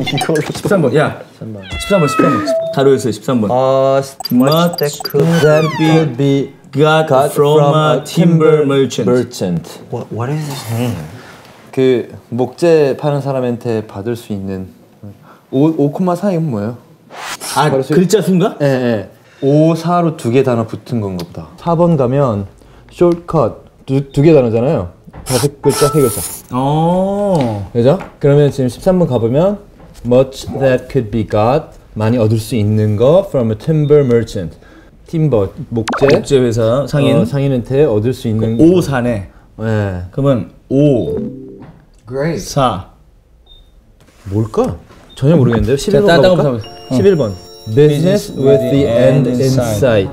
이걸로 13번. 야. 13번. 13번. 13번. 가로에서 13번. 어, Much that could be got, got from, a timber merchant. merchant. What, what is this name? 그 목재 파는 사람한테 받을 수 있는 5, 5,4이 뭐예요? 아, 글자 수인가? 예, 예. 5, 4로 두 개 단어 붙은 건가 보다. 4번 가면 shortcut 두 개 단어잖아요. 다섯 글자, 세 글자. 어. 그죠? 그러면 지금 13번 가보면 much that could be got 많이 얻을 수 있는 거 from a timber merchant. timber 목재 국제 회사 상인 어, 상인한테 얻을 수 있는 5 4네. 예. 그러면 5 Great. 4. 뭘까? 전혀 모르겠는데요. 11번 딴- 딴거 가볼까? 보자. 11번. Business with the end in sight.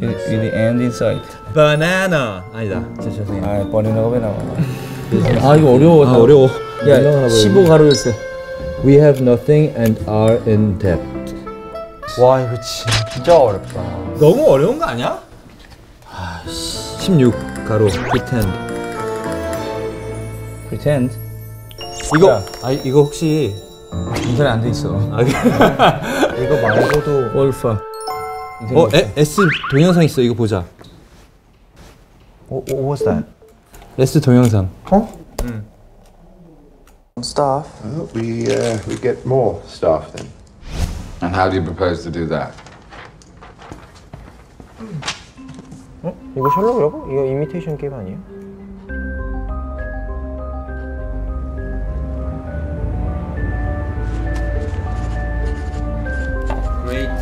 with the end in sight. Banana. 아니다. 저 죄송해요. 아, 버리나가 왜 나와? 아, 이거 어려워. 아, 어려워. 야, 설명하나 15 가로였어. We have nothing and are in debt. 와 이거 진짜 어렵다. 너무 어려운 거 아니야? 아, 16 가로 pretend. pretend. 이거 아 이거 혹시 인터넷 안 돼 있어. 이거 말고도 골프. 어 에, S 동영상 있어 이거 보자. What, what was that? S 동영상. 어? Stuff. Well, we uh, we get more staff then. And how do you propose to do that? 이거 셜록이라고? 이거 이미테이션 게임 아니에요?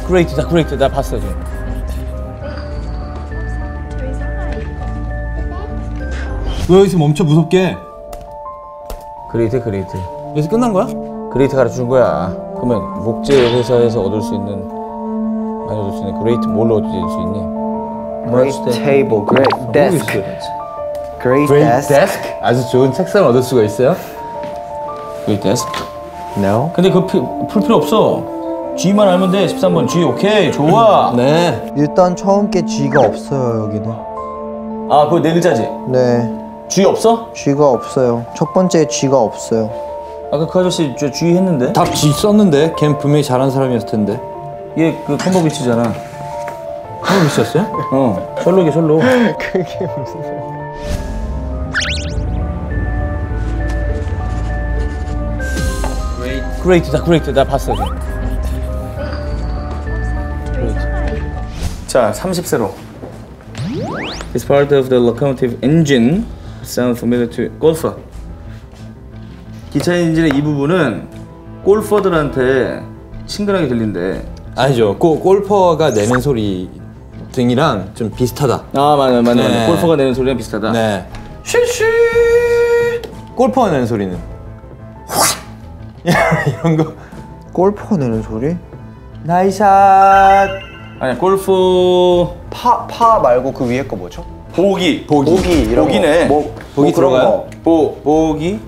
Great다, great. 나 봤어 지금. 왜 여기서 멈춰 무섭게? Great, great. 여기서 끝난 거야? Great 가르쳐 준 거야. 그러면 목재 회사에서 얻을 수 있는 많이 얻을 수 있는 great 뭘로 얻을 수 있니? Great table, great desk. Great Great desk. desk. 아주 좋은 책상을 얻을 수가 있어요? Great desk. No. 근데 그거 피- 풀 필요 없어. G만 알면 돼. 13번 G 오케이 좋아. 네. 일단 처음 게 G가 없어요 여기는. 아 그거 네 글자지. 네. G 없어? G가 없어요. 첫 번째 G가 없어요. 아까 그 아저씨 저 G 했는데. 답 G 썼는데 걔는 분명히 잘하는 사람이었을 텐데. 얘 그 컴버배치잖아. 한번 미쳤어요? 어. 셜록이 셜록. 그게 무슨 소리야? great다 great 나 봤어 지금. 자 30세로. It's part of the locomotive engine. Sound familiar to golfer. 기차 엔진의 이 부분은 골퍼들한테 친근하게 들린대. 아니죠. 고, 골퍼가 내는 소리 등이랑 좀 비슷하다. 아 맞아 맞아 네. 맞아. 골퍼가 내는 소리랑 비슷하다. 네. 쉬쉬. 골퍼가 내는 소리는 이런 거. 골퍼 내는 소리? 나이샷. 아니 골프 파, 파 말고 그 위에 거 뭐죠? 보기 보기. 보기 이런 보기네. 거. 뭐, 보기 뭐 들어가요? 거. 보 보기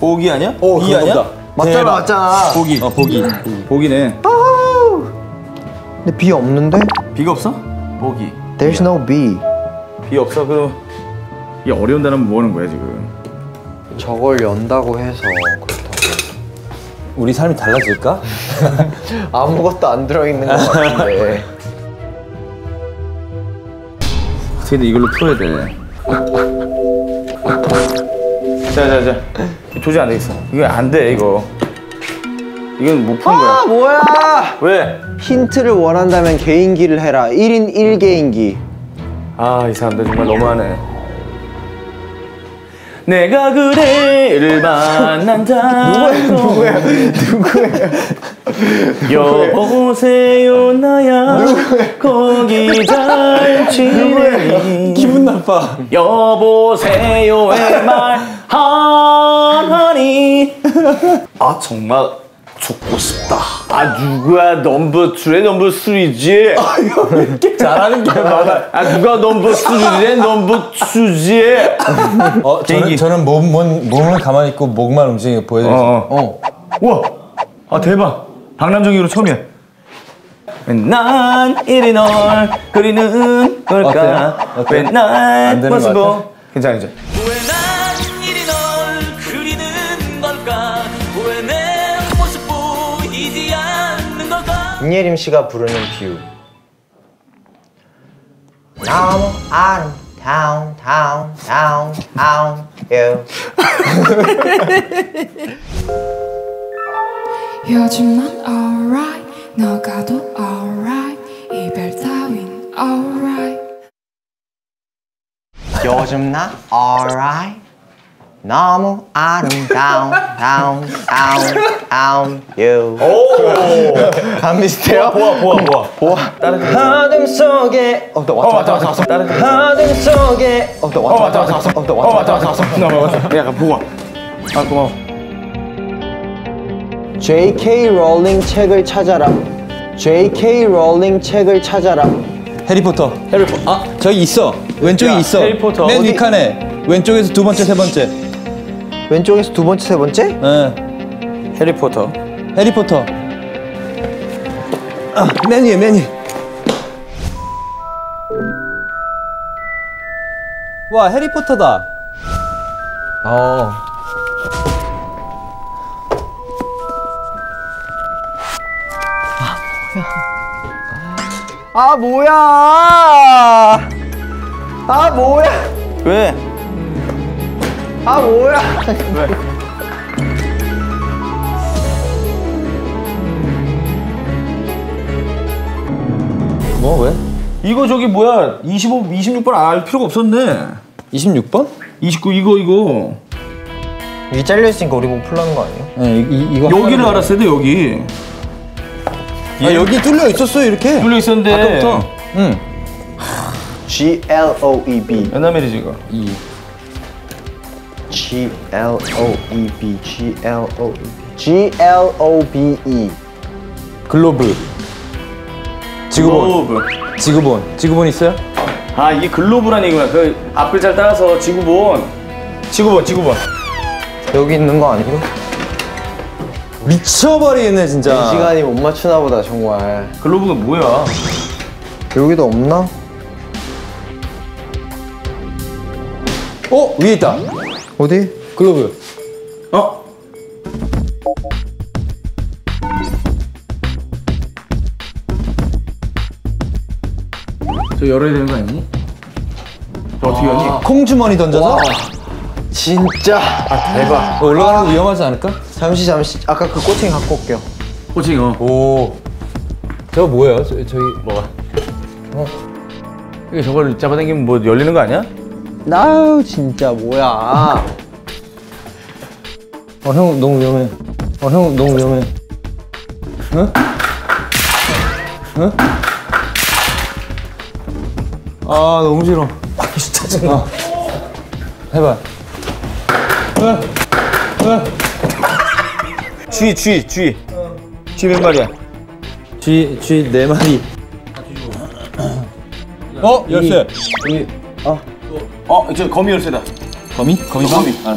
보기 아니야? 오, 이 그거 아니야? 보다. 맞잖아 대박. 맞잖아. 보기. 어, 보기. 보기네. 근데 B 없는데? 비가 없어? 보기. There's no B. 비 없어? 그럼 이 어려운 단어는 뭐 하는 거야 지금? 저걸 연다고 해서 그렇다고. 우리 삶이 달라질까? 아무것도 안 들어있는 것 같은데. 어떻게든 이걸로 풀어야 돼. 자 자자. 조직 안 되겠어. 이거 안 돼 이거. 이건 못 푸는 거야. 아 뭐야? 왜? 힌트를 원한다면 개인기를 해라. 1인 1개인기. 아 이 사람들 정말 너무하네. 내가 그대를 만난다. 누구야? 누구야? 여보세요 나야. 거기 잘 지내니. 기분 나빠. 여보세요의 말 하니. 아 정말 죽고 싶다. 아 누가 넘버 2래 넘버 3지? 잘하는 게 많아. 아 누가 넘버 3래 넘버 2지? 어. 저는, 저는 몸, 몸, 몸을 가만히 있고 목만 움직이게 보여드릴게요. 어. 우와. 아 대박. 박남정이로 처음이야. 난 이리 널 그리는 걸까? 것 모습고 괜찮죠? 김예림 씨가 부르는 View. 너무 아름다운 다운 다운 다운 유. 요즘 난 alright 너가도 alright 이별 따윈 alright 요즘 나 alright. 너무 아름다운 다운 다운 다운 유. 안 비슷해요? 보아 보아 보아 보아. 어둠 속에 어나 왔다 왔다 왔다 왔어. 어둠 속에 어나 왔다 왔다 왔어. 어나 왔다 왔다 왔어. 약간 보고. 아 고마워. J.K. 롤링 책을 찾아라. J.K. 롤링 책을 찾아라. 해리포터. 해리포터. 아 저기 있어. 왼쪽에 야, 있어. 해리포터. 맨? 윗칸에 왼쪽에서 두 번째 세 번째. 왼쪽에서 두 번째 세 번째? 네. 해리포터. 해리포터. 아, 맨 위에 맨 위에. 와 해리포터다. 어. 아 뭐야? 아 뭐야? 왜? 아 뭐야? 뭐 왜? 이거 저기 뭐야? 25, 26번 알 필요가 없었네. 26번? 29 이거 이거. 이 잘려 있으니까 우리 뭐 풀라는 거 아니에요? 네, 이, 이 거 여기를 하나는- 알았어야 돼 여기. 아, 여기 뚫려 있었어 이렇게. 뚫려 있었는데. 아까부터. 응. G L O E B 말이지 이거. 이. G L O E B G L O E B G L O B E 글로브. 지구본. 글로브. 지구본. 지구본 있어요? 아 이게 글로브란 얘기구나. 그 앞을 잘 따라서 지구본. 지구본 지구본. 여기 있는 거 아니고? 미쳐버리겠네 진짜. 이 시간이 못 맞추나 보다 정말 글로브가 뭐야? 여기도 없나? 어 위에 있다. 어디? 글로브. 어? 저 열어야 되는 거 아니니? 저 어떻게 열니? 콩주머니 던져서 진짜 아 대박 어, 올라가는 거 위험하지 않을까? 잠시 잠시 아까 그 꼬챙이 갖고 올게요 호칭 어. 오. 저거 뭐예요? 저, 저기 뭐가? 어? 이게 저걸 잡아당기면 뭐 열리는 거 아니야? 아우 진짜 뭐야 어, 형 너무 위험해. 어, 형 너무 위험해. 응? 응? 아, 너무 싫어. 진짜 짜증나. 어. 해봐. 쥐, 쥐, 쥐. 쥐 몇 마리야? 쥐, 쥐 네 마리. 어, 열쇠. 어, 저 거미 열쇠다. 거미? 거미? 거미. 알았어.